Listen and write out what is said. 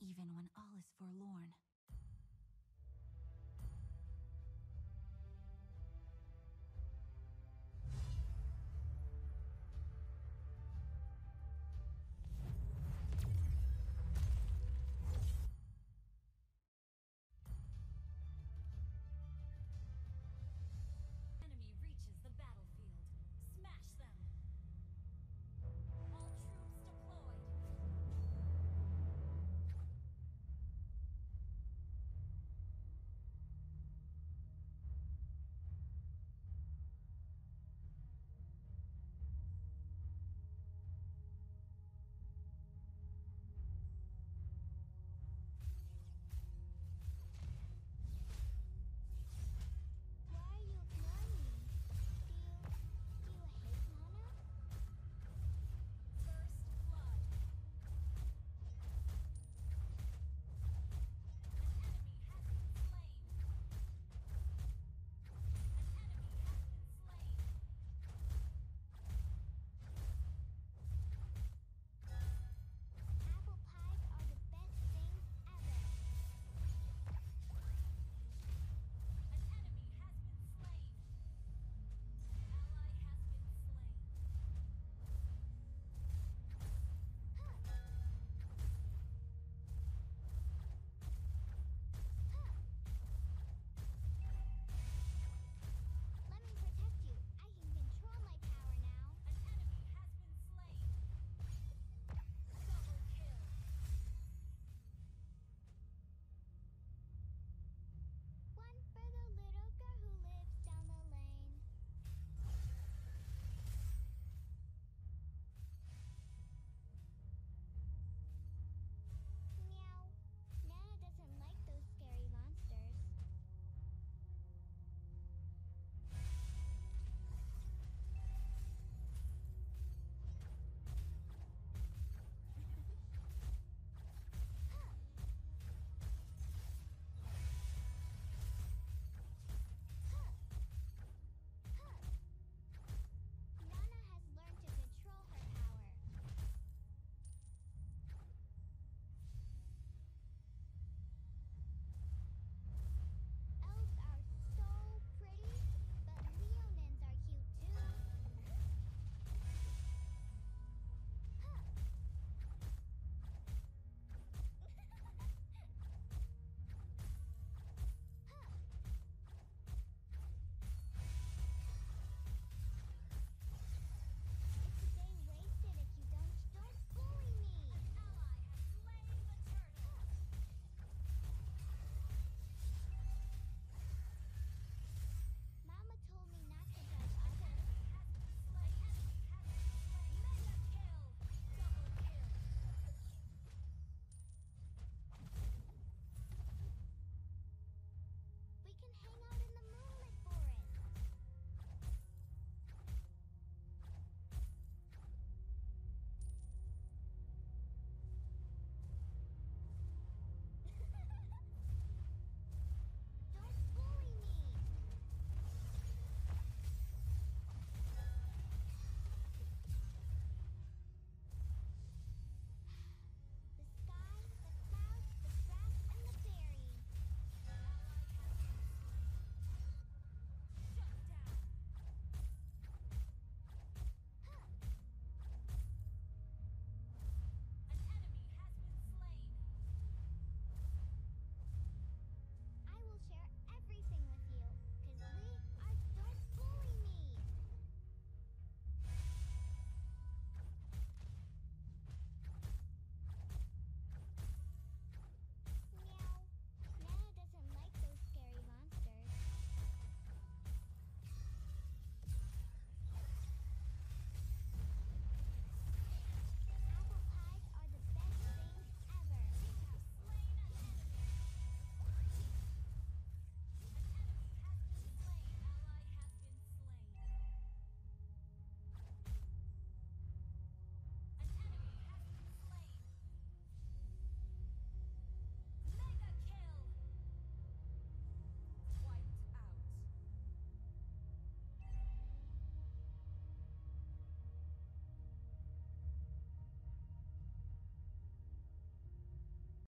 Even when all is forlorn.